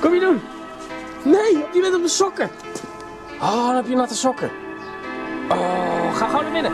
Kom je doen? Nee, je bent op de sokken. Oh, dan heb je natte sokken. Oh, ga gewoon naar binnen.